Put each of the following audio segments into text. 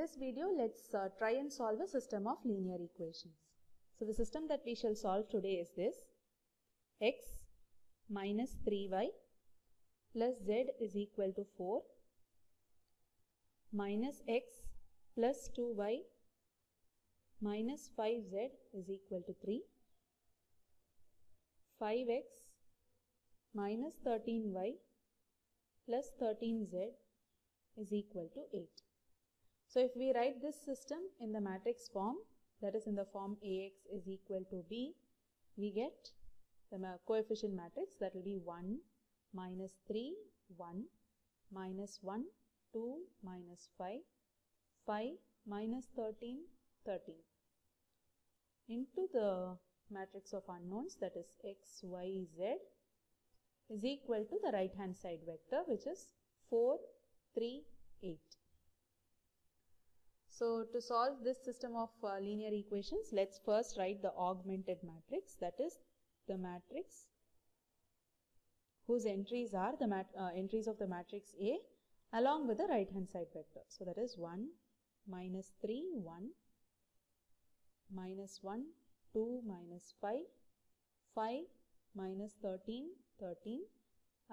This video, let's uh, try and solve a system of linear equations. So the system that we shall solve today is this. x minus 3y plus z is equal to 4 minus x plus 2y minus 5z is equal to 3 5x minus 13y plus 13z is equal to 8. So if we write this system in the matrix form, that is in the form Ax is equal to B, we get the coefficient matrix that will be 1, minus 3, 1, minus 1, 2, minus 5, 5, minus 13, 13. Into the matrix of unknowns that is x, y, z is equal to the right hand side vector which is 4, 3, 8. So to solve this system of uh, linear equations, let's first write the augmented matrix that is the matrix whose entries are the uh, entries of the matrix A along with the right hand side vector. So that is 1, minus 3, 1, minus 1, 2, minus 5, 5, minus 13, 13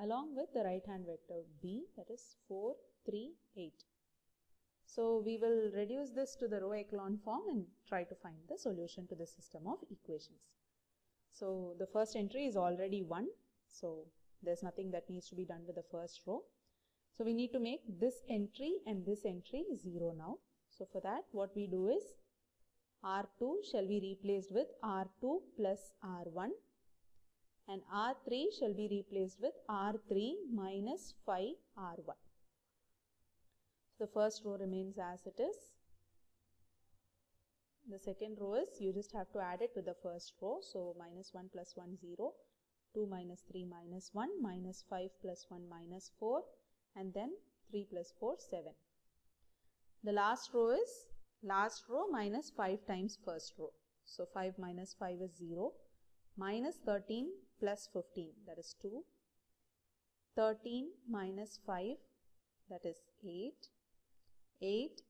along with the right hand vector b that is 4, 3, 8. So we will reduce this to the row echelon form and try to find the solution to the system of equations. So the first entry is already 1. So there's nothing that needs to be done with the first row. So we need to make this entry and this entry 0 now. So for that what we do is R2 shall be replaced with R2 plus R1 and R3 shall be replaced with R3 minus 5R1. The first row remains as it is. The second row is you just have to add it with the first row. So minus 1 plus 1 0, 2 minus 3 minus 1, minus 5 plus 1 minus 4 and then 3 plus 4 7. The last row is last row minus 5 times first row. So 5 minus 5 is 0, minus 13 plus 15 that is 2, 13 minus 5 that is 8, 8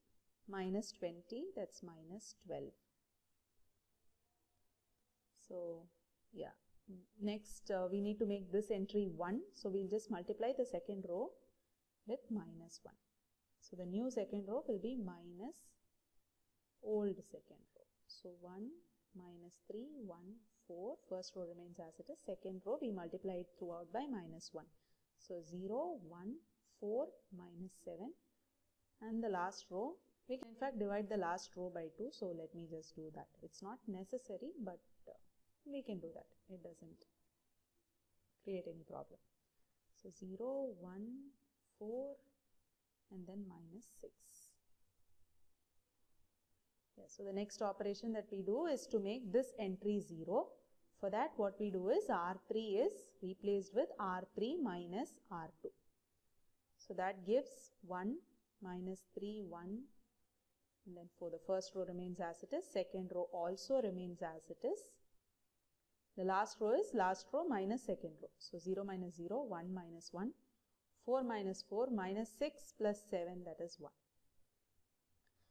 minus 20 that's minus 12. So yeah next uh, we need to make this entry 1 so we'll just multiply the second row with minus 1. So the new second row will be minus old second row. So 1 minus 3 1 4 first row remains as it is second row we multiply it throughout by minus 1. So 0 1 4 minus 7 and the last row we can in fact divide the last row by 2 so let me just do that. It's not necessary but uh, we can do that. It doesn't create any problem. So 0 1 4 and then minus 6 yeah, so the next operation that we do is to make this entry 0 for that what we do is R3 is replaced with R3 minus R2 so that gives 1 minus 3, 1 and then for the first row remains as it is, second row also remains as it is. The last row is last row minus second row. So 0 minus 0, 1 minus 1, 4 minus 4 minus 6 plus 7 that is 1.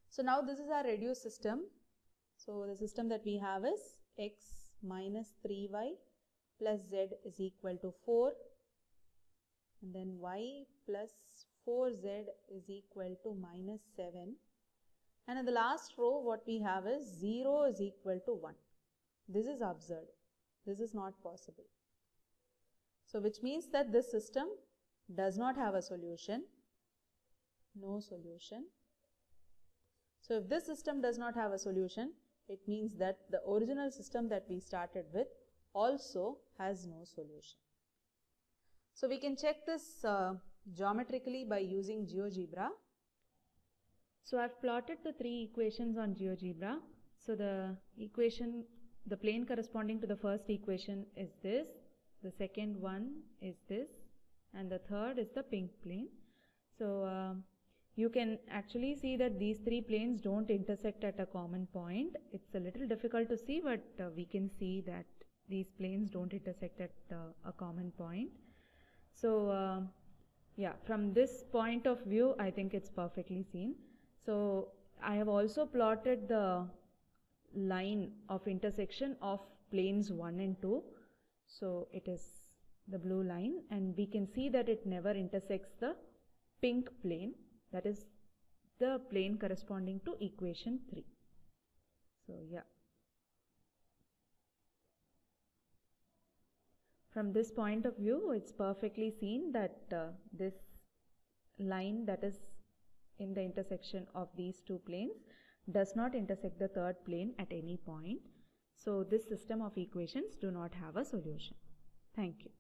So now this is our reduced system. So the system that we have is x minus 3y plus z is equal to 4 and then y plus 4z is equal to minus 7 and in the last row what we have is 0 is equal to 1. This is absurd. This is not possible. So which means that this system does not have a solution. No solution. So if this system does not have a solution, it means that the original system that we started with also has no solution. So we can check this uh, geometrically by using GeoGebra. So I've plotted the three equations on GeoGebra. So the equation, the plane corresponding to the first equation is this, the second one is this, and the third is the pink plane. So uh, you can actually see that these three planes don't intersect at a common point. It's a little difficult to see, but uh, we can see that these planes don't intersect at uh, a common point. So yeah, from this point of view, I think it's perfectly seen. So I have also plotted the line of intersection of planes 1 and 2. So it is the blue line and we can see that it never intersects the pink plane that is the plane corresponding to equation 3. So yeah. From this point of view, it's perfectly seen that uh, this line that is in the intersection of these two planes does not intersect the third plane at any point. So this system of equations do not have a solution. Thank you.